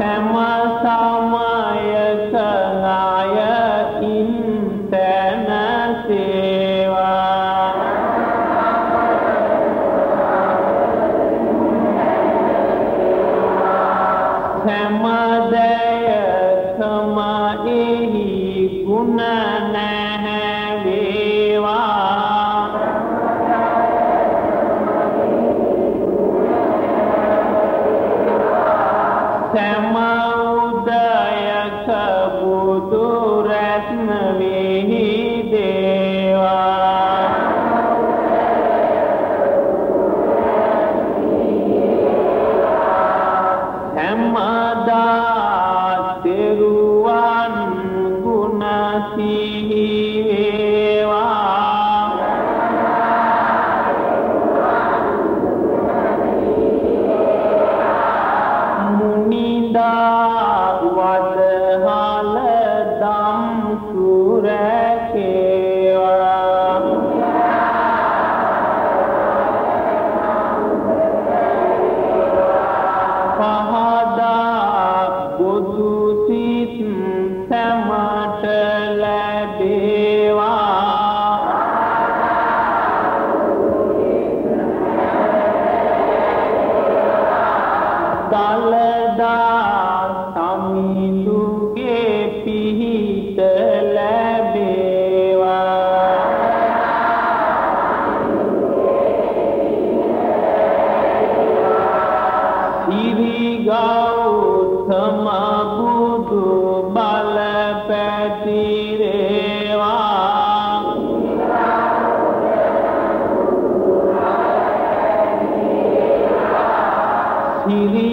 සැම සමයක නායකින් තැනසේවා සැමදයකම එහි ගුණ නැහැ. ओ तु ගෞතම බුදු බල පැතිරේවා සිරි